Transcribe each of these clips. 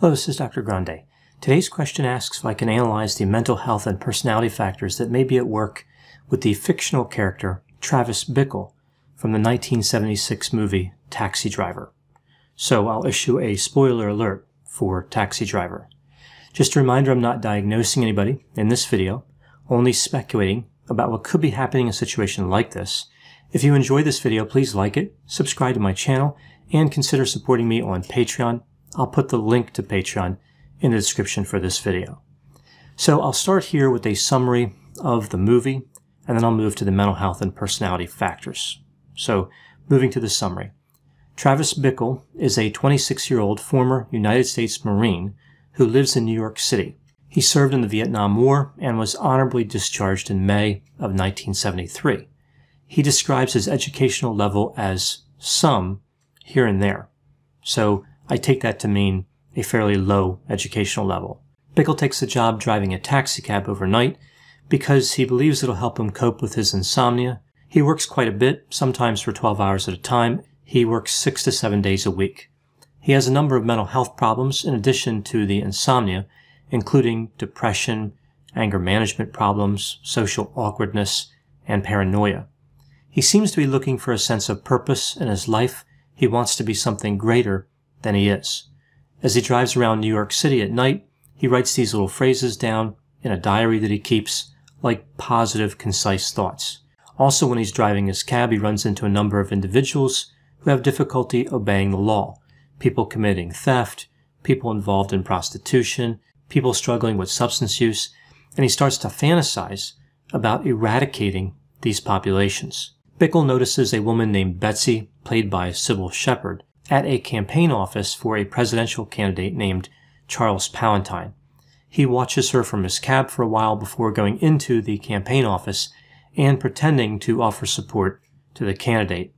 Hello, this is Dr. Grande. Today's question asks if I can analyze the mental health and personality factors that may be at work with the fictional character Travis Bickle from the 1976 movie Taxi Driver. So I'll issue a spoiler alert for Taxi Driver. Just a reminder I'm not diagnosing anybody in this video, only speculating about what could be happening in a situation like this. If you enjoy this video, please like it, subscribe to my channel, and consider supporting me on Patreon I'll put the link to Patreon in the description for this video. So I'll start here with a summary of the movie, and then I'll move to the mental health and personality factors. So moving to the summary. Travis Bickle is a 26-year-old former United States Marine who lives in New York City. He served in the Vietnam War and was honorably discharged in May of 1973. He describes his educational level as some here and there. So I take that to mean a fairly low educational level. Bickle takes a job driving a taxicab overnight because he believes it'll help him cope with his insomnia. He works quite a bit, sometimes for 12 hours at a time. He works six to seven days a week. He has a number of mental health problems in addition to the insomnia, including depression, anger management problems, social awkwardness, and paranoia. He seems to be looking for a sense of purpose in his life. He wants to be something greater than he is. As he drives around New York City at night, he writes these little phrases down in a diary that he keeps, like positive, concise thoughts. Also, when he's driving his cab, he runs into a number of individuals who have difficulty obeying the law. People committing theft, people involved in prostitution, people struggling with substance use, and he starts to fantasize about eradicating these populations. Bickle notices a woman named Betsy, played by Cybill Shepherd, at a campaign office for a presidential candidate named Charles Palantine. He watches her from his cab for a while before going into the campaign office and pretending to offer support to the candidate.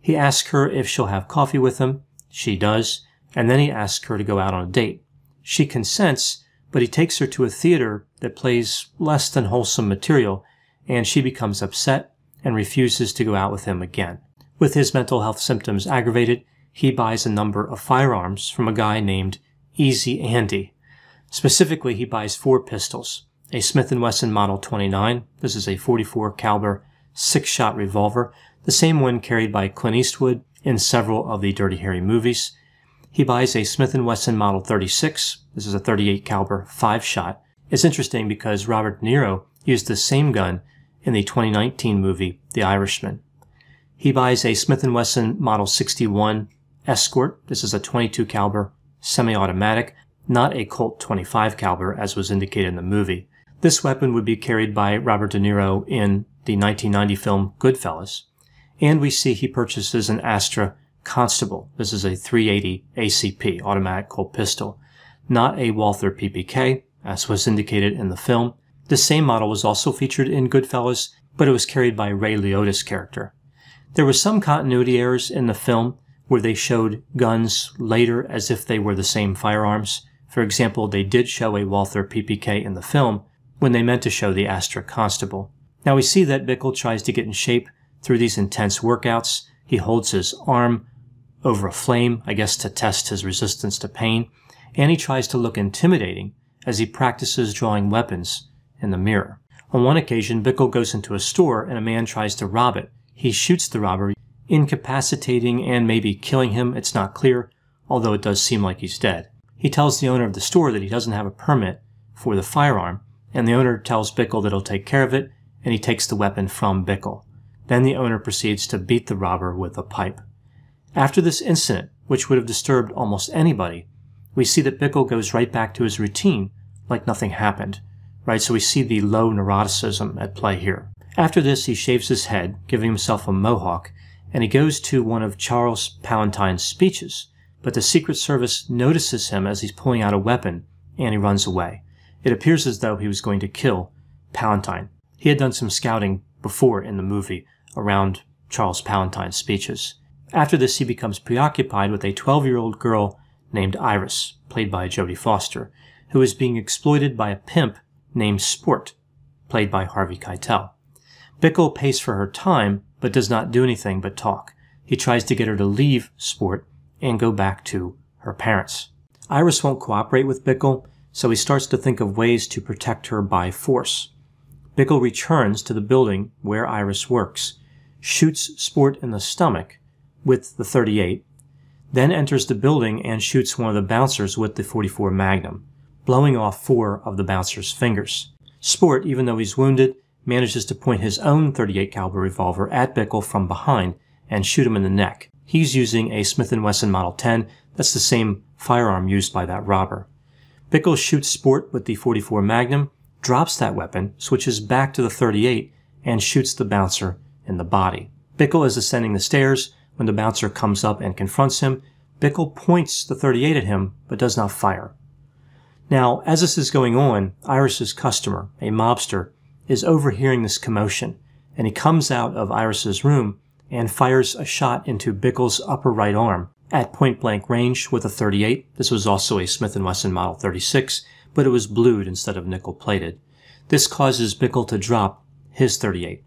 He asks her if she'll have coffee with him. She does, and then he asks her to go out on a date. She consents, but he takes her to a theater that plays less than wholesome material, and she becomes upset and refuses to go out with him again. With his mental health symptoms aggravated, he buys a number of firearms from a guy named Easy Andy. Specifically, he buys four pistols, a Smith & Wesson Model 29. This is a 44 caliber six-shot revolver, the same one carried by Clint Eastwood in several of the Dirty Harry movies. He buys a Smith & Wesson Model 36. This is a 38 caliber five-shot. It's interesting because Robert De Niro used the same gun in the 2019 movie The Irishman. He buys a Smith & Wesson Model 61 Escort. This is a 22 caliber semi-automatic, not a Colt 25 caliber as was indicated in the movie. This weapon would be carried by Robert De Niro in the 1990 film Goodfellas. And we see he purchases an Astra Constable. This is a 380 ACP, automatic Colt pistol, not a Walther PPK, as was indicated in the film. The same model was also featured in Goodfellas, but it was carried by Ray Liotta's character. There were some continuity errors in the film, where they showed guns later as if they were the same firearms. For example, they did show a Walther PPK in the film when they meant to show the Astra Constable. Now we see that Bickle tries to get in shape through these intense workouts. He holds his arm over a flame, I guess to test his resistance to pain, and he tries to look intimidating as he practices drawing weapons in the mirror. On one occasion, Bickle goes into a store and a man tries to rob it. He shoots the robber incapacitating and maybe killing him, it's not clear, although it does seem like he's dead. He tells the owner of the store that he doesn't have a permit for the firearm, and the owner tells Bickle that he'll take care of it, and he takes the weapon from Bickle. Then the owner proceeds to beat the robber with a pipe. After this incident, which would have disturbed almost anybody, we see that Bickle goes right back to his routine like nothing happened, right? So we see the low neuroticism at play here. After this, he shaves his head, giving himself a mohawk, and he goes to one of Charles Palantine's speeches, but the Secret Service notices him as he's pulling out a weapon and he runs away. It appears as though he was going to kill Palantine. He had done some scouting before in the movie around Charles Palantine's speeches. After this, he becomes preoccupied with a 12-year-old girl named Iris, played by Jodie Foster, who is being exploited by a pimp named Sport, played by Harvey Keitel. Bickle pays for her time but does not do anything but talk. He tries to get her to leave sport and go back to her parents. Iris won't cooperate with Bickle, so he starts to think of ways to protect her by force. Bickle returns to the building where Iris works, shoots Sport in the stomach with the 38, then enters the building and shoots one of the bouncers with the 44 Magnum, blowing off four of the bouncer's fingers. Sport, even though he's wounded, manages to point his own 38 caliber revolver at Bickle from behind and shoot him in the neck. He's using a Smith & Wesson Model 10. That's the same firearm used by that robber. Bickle shoots Sport with the 44 Magnum, drops that weapon, switches back to the 38, and shoots the bouncer in the body. Bickle is ascending the stairs when the bouncer comes up and confronts him. Bickle points the 38 at him, but does not fire. Now, as this is going on, Iris's customer, a mobster, is overhearing this commotion, and he comes out of Iris's room and fires a shot into Bickle's upper right arm at point blank range with a 38. This was also a Smith & Wesson Model 36, but it was blued instead of nickel plated. This causes Bickle to drop his 38.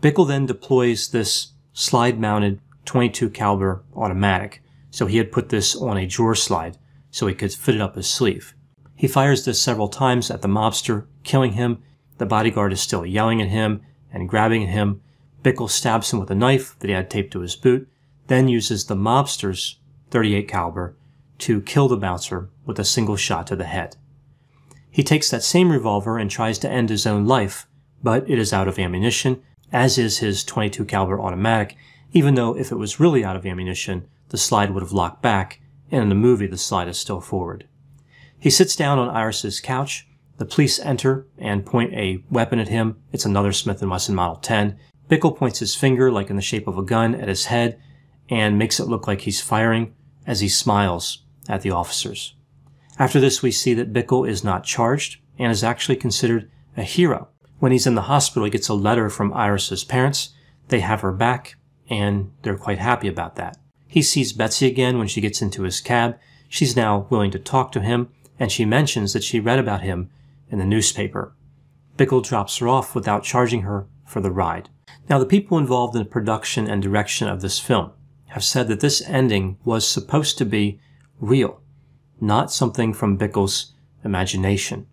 Bickle then deploys this slide mounted 22 caliber automatic. So he had put this on a drawer slide so he could fit it up his sleeve. He fires this several times at the mobster, killing him. The bodyguard is still yelling at him and grabbing at him. Bickle stabs him with a knife that he had taped to his boot, then uses the mobster's 38 caliber to kill the bouncer with a single shot to the head. He takes that same revolver and tries to end his own life, but it is out of ammunition, as is his 22 caliber automatic, even though if it was really out of ammunition, the slide would have locked back, and in the movie the slide is still forward. He sits down on Iris's couch. The police enter and point a weapon at him. It's another Smith & Wesson Model 10. Bickle points his finger, like in the shape of a gun, at his head and makes it look like he's firing as he smiles at the officers. After this, we see that Bickle is not charged and is actually considered a hero. When he's in the hospital, he gets a letter from Iris's parents. They have her back, and they're quite happy about that. He sees Betsy again when she gets into his cab. She's now willing to talk to him, and she mentions that she read about him in the newspaper. Bickle drops her off without charging her for the ride. Now, the people involved in the production and direction of this film have said that this ending was supposed to be real not something from Bickle's imagination,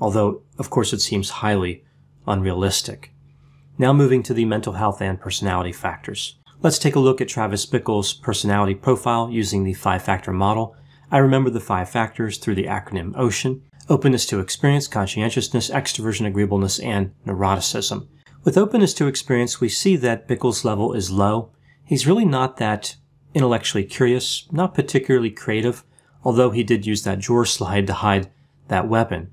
although, of course, it seems highly unrealistic. Now moving to the mental health and personality factors. Let's take a look at Travis Bickle's personality profile using the five-factor model. I remember the five factors through the acronym OCEAN, openness to experience, conscientiousness, extroversion, agreeableness, and neuroticism. With openness to experience, we see that Bickle's level is low. He's really not that intellectually curious, not particularly creative, although he did use that drawer slide to hide that weapon.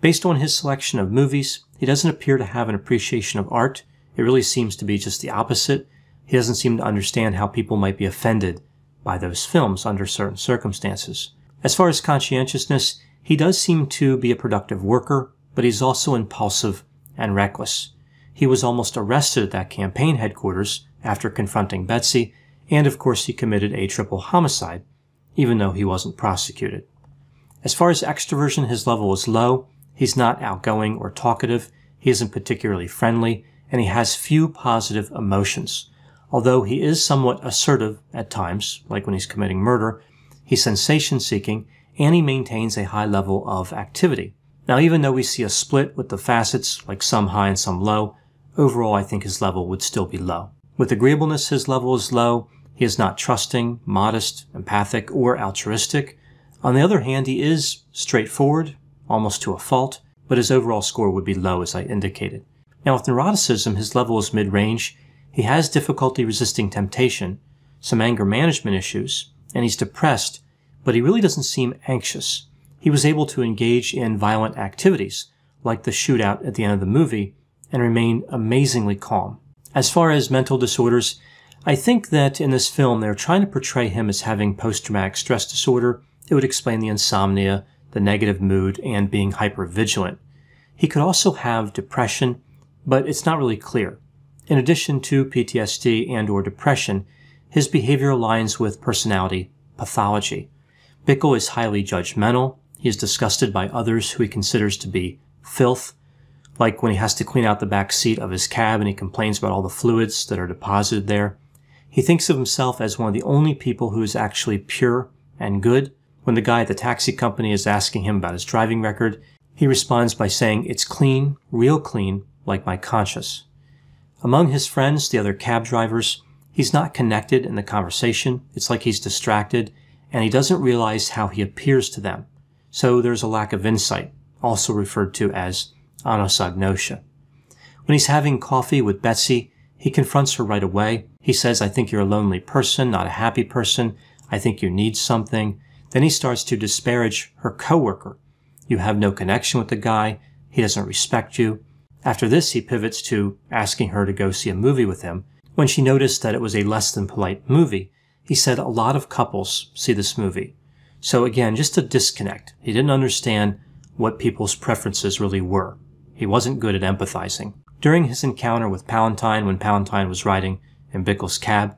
Based on his selection of movies, he doesn't appear to have an appreciation of art. It really seems to be just the opposite. He doesn't seem to understand how people might be offended by those films under certain circumstances. As far as conscientiousness, he does seem to be a productive worker, but he's also impulsive and reckless. He was almost arrested at that campaign headquarters after confronting Betsy, and of course he committed a triple homicide even though he wasn't prosecuted. As far as extroversion, his level is low. He's not outgoing or talkative. He isn't particularly friendly, and he has few positive emotions. Although he is somewhat assertive at times, like when he's committing murder, he's sensation seeking, and he maintains a high level of activity. Now, even though we see a split with the facets, like some high and some low, overall I think his level would still be low. With agreeableness, his level is low, he is not trusting, modest, empathic, or altruistic. On the other hand, he is straightforward, almost to a fault, but his overall score would be low as I indicated. Now with neuroticism, his level is mid-range. He has difficulty resisting temptation, some anger management issues, and he's depressed, but he really doesn't seem anxious. He was able to engage in violent activities, like the shootout at the end of the movie, and remain amazingly calm. As far as mental disorders, I think that in this film, they're trying to portray him as having post-traumatic stress disorder. It would explain the insomnia, the negative mood, and being hypervigilant. He could also have depression, but it's not really clear. In addition to PTSD and or depression, his behavior aligns with personality pathology. Bickle is highly judgmental. He is disgusted by others who he considers to be filth, like when he has to clean out the back seat of his cab and he complains about all the fluids that are deposited there. He thinks of himself as one of the only people who is actually pure and good, When the guy at the taxi company is asking him about his driving record, he responds by saying, It's clean, real clean, like my conscience. Among his friends, the other cab drivers, he's not connected in the conversation. It's like he's distracted, and he doesn't realize how he appears to them. So there's a lack of insight, also referred to as anosognosia. When he's having coffee with Betsy, he confronts her right away. He says, I think you're a lonely person, not a happy person. I think you need something. Then he starts to disparage her coworker. You have no connection with the guy. He doesn't respect you. After this, he pivots to asking her to go see a movie with him. When she noticed that it was a less than polite movie, he said a lot of couples see this movie. So again, just a disconnect. He didn't understand what people's preferences really were. He wasn't good at empathizing. During his encounter with Palantine when Palantine was riding in Bickle's cab,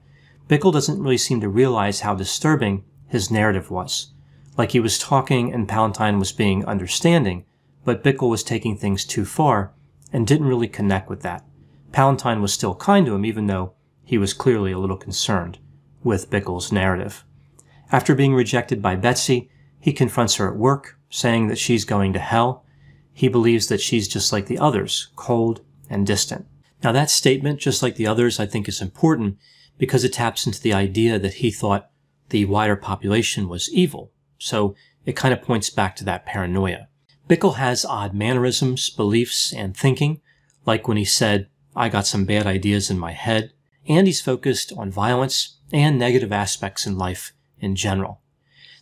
Bickle doesn't really seem to realize how disturbing his narrative was. Like he was talking and Palantine was being understanding, but Bickle was taking things too far and didn't really connect with that. Palantine was still kind to him even though he was clearly a little concerned with Bickle's narrative. After being rejected by Betsy, he confronts her at work, saying that she's going to hell. He believes that she's just like the others, cold and distant. Now that statement, just like the others, I think is important because it taps into the idea that he thought the wider population was evil. So it kind of points back to that paranoia. Bickle has odd mannerisms, beliefs, and thinking, like when he said, I got some bad ideas in my head, and he's focused on violence and negative aspects in life in general.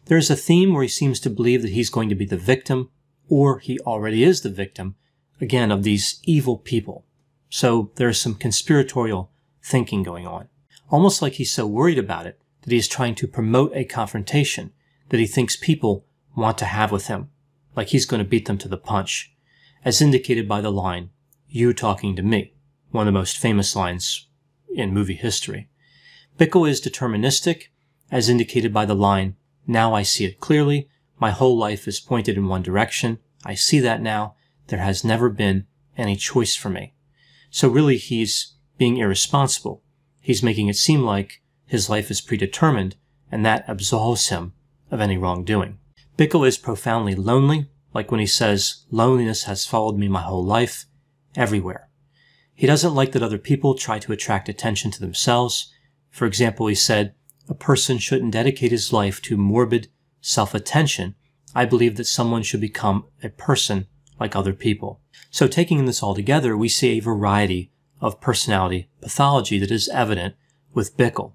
There's a theme where he seems to believe that he's going to be the victim, or he already is the victim, again, of these evil people. So there's some conspiratorial thinking going on. Almost like he's so worried about it that he's trying to promote a confrontation that he thinks people want to have with him, like he's going to beat them to the punch, as indicated by the line, you talking to me, one of the most famous lines in movie history. Bickle is deterministic as indicated by the line, now I see it clearly, my whole life is pointed in one direction, I see that now, there has never been any choice for me. So really he's being irresponsible. He's making it seem like his life is predetermined, and that absolves him of any wrongdoing. Bickle is profoundly lonely, like when he says, loneliness has followed me my whole life, everywhere. He doesn't like that other people try to attract attention to themselves. For example, he said, a person shouldn't dedicate his life to morbid self-attention. I believe that someone should become a person like other people. So taking this all together, we see a variety of personality pathology that is evident with Bickle.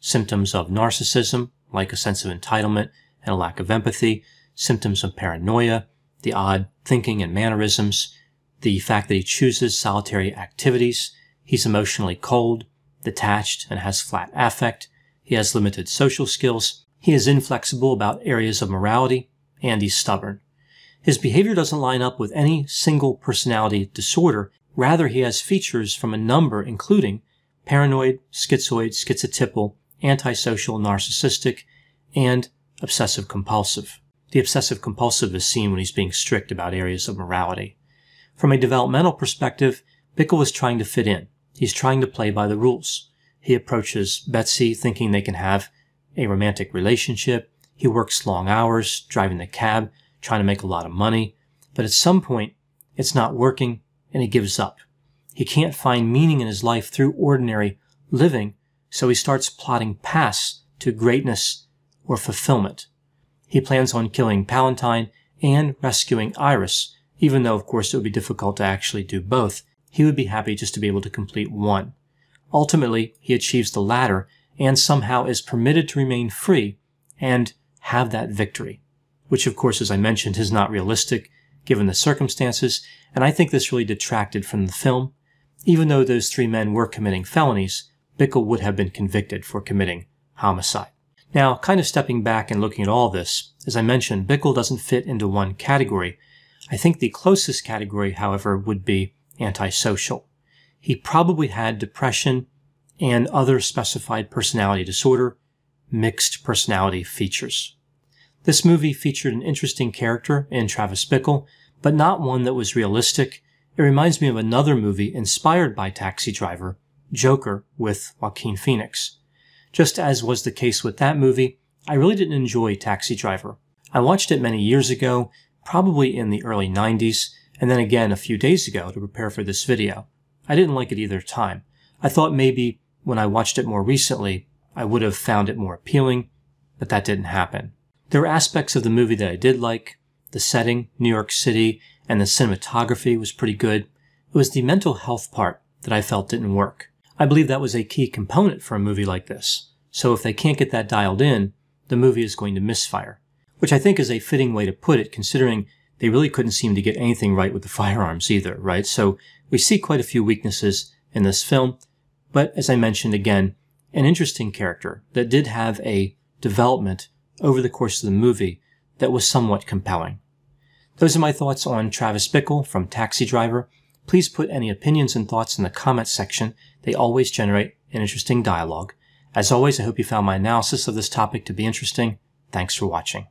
Symptoms of narcissism, like a sense of entitlement and a lack of empathy, symptoms of paranoia, the odd thinking and mannerisms, the fact that he chooses solitary activities, he's emotionally cold, detached, and has flat affect, he has limited social skills. He is inflexible about areas of morality, and he's stubborn. His behavior doesn't line up with any single personality disorder. Rather, he has features from a number, including paranoid, schizoid, schizotypal, antisocial, narcissistic, and obsessive compulsive. The obsessive compulsive is seen when he's being strict about areas of morality. From a developmental perspective, Bickle is trying to fit in. He's trying to play by the rules. He approaches Betsy thinking they can have a romantic relationship. He works long hours, driving the cab, trying to make a lot of money. But at some point, it's not working and he gives up. He can't find meaning in his life through ordinary living, so he starts plotting paths to greatness or fulfillment. He plans on killing Palantine and rescuing Iris, even though of course it would be difficult to actually do both. He would be happy just to be able to complete one. Ultimately, he achieves the latter and somehow is permitted to remain free and have that victory, which of course, as I mentioned, is not realistic given the circumstances, and I think this really detracted from the film. Even though those three men were committing felonies, Bickle would have been convicted for committing homicide. Now, kind of stepping back and looking at all this, as I mentioned, Bickle doesn't fit into one category. I think the closest category, however, would be antisocial he probably had depression and other specified personality disorder, mixed personality features. This movie featured an interesting character in Travis Bickle, but not one that was realistic. It reminds me of another movie inspired by Taxi Driver, Joker, with Joaquin Phoenix. Just as was the case with that movie, I really didn't enjoy Taxi Driver. I watched it many years ago, probably in the early 90s, and then again a few days ago to prepare for this video. I didn't like it either time. I thought maybe when I watched it more recently, I would have found it more appealing, but that didn't happen. There were aspects of the movie that I did like. The setting, New York City, and the cinematography was pretty good. It was the mental health part that I felt didn't work. I believe that was a key component for a movie like this. So if they can't get that dialed in, the movie is going to misfire. Which I think is a fitting way to put it, considering they really couldn't seem to get anything right with the firearms either, right? So we see quite a few weaknesses in this film, but as I mentioned again, an interesting character that did have a development over the course of the movie that was somewhat compelling. Those are my thoughts on Travis Bickle from Taxi Driver. Please put any opinions and thoughts in the comments section. They always generate an interesting dialogue. As always, I hope you found my analysis of this topic to be interesting. Thanks for watching.